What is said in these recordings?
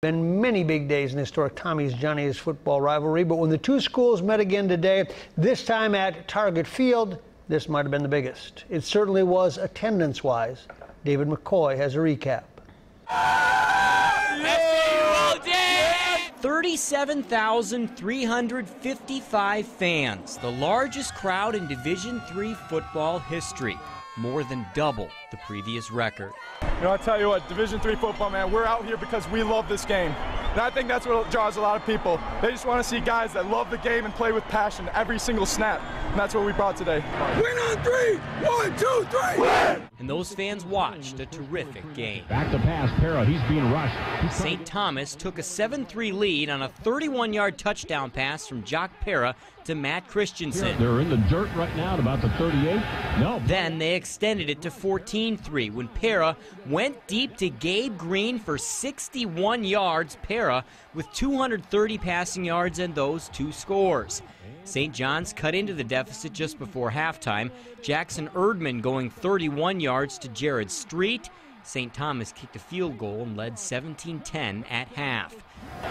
Been many big days in historic Tommie's Johnnie's football rivalry, but when the two schools met again today, this time at Target Field, this might have been the biggest. It certainly was attendance wise. David McCoy has a recap. 37,355 fans, the largest crowd in Division III football history, more than double the previous record. You know, I tell you what, Division III football, man, we're out here because we love this game. And I think that's what draws a lot of people. They just want to see guys that love the game and play with passion every single snap. And that's what we brought today. Win on three! One, two, three! Win! And those fans watched a terrific game. Back to pass, Perra, he's being rushed. St. Thomas took a 7-3 lead on a 31-yard touchdown pass from Jacques Perra to Matt Christensen. They're in the dirt right now at about the 38. No. Then they extended it to 14-3 when Perra went deep to Gabe Green for 61 yards. Perra with 230 passing yards and those two scores. St. John's cut into the deficit just before halftime. Jackson Erdmann going 31 yards to Jared Street. St. Thomas kicked a field goal and led 17-10 at half.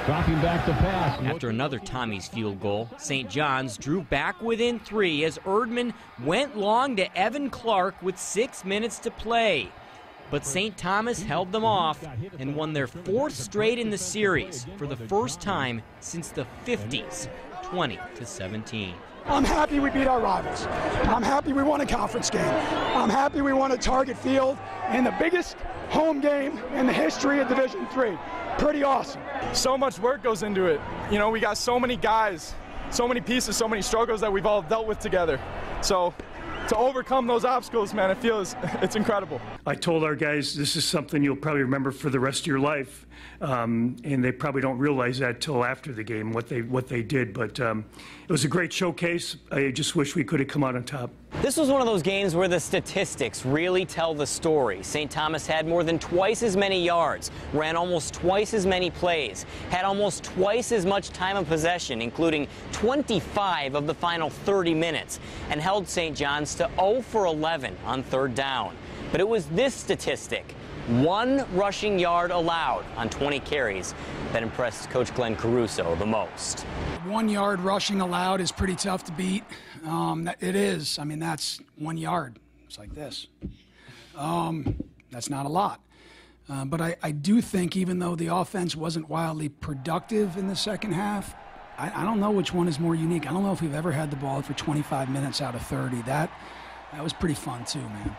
Dropping back to pass. After another Tommie's field goal, St. John's drew back within three as Erdmann went long to Evan Clark with six minutes to play. But St. Thomas held them off and won their fourth straight in the series for the first time since the 50s, 20 to 17. I'm happy we beat our rivals. I'm happy we won a conference game. I'm happy we won a target field and the biggest home game in the history of Division Three. Pretty awesome. So much work goes into it. You know, we got so many guys, so many pieces, so many struggles that we've all dealt with together. So to overcome those obstacles, man, it feels it's incredible. I told our guys this is something you'll probably remember for the rest of your life, um, and they probably don't realize that till after the game what they what they did. But um, it was a great showcase. I just wish we could have come out on top. This was one of those games where the statistics really tell the story. St. Thomas had more than twice as many yards, ran almost twice as many plays, had almost twice as much time of possession, including 25 of the final 30 minutes, and held St. John's to 0 for 11 on third down. But it was this statistic, one rushing yard allowed on 20 carries, that impressed Coach Glenn Caruso the most. One yard rushing allowed is pretty tough to beat. Um, it is. I mean, that's one yard. It's like this. Um, that's not a lot. Uh, but I, I, do think, even though the offense wasn't wildly productive in the second half, I, I, don't know which one is more unique. I don't know if we've ever had the ball for 25 minutes out of 30. That that was pretty fun too, man.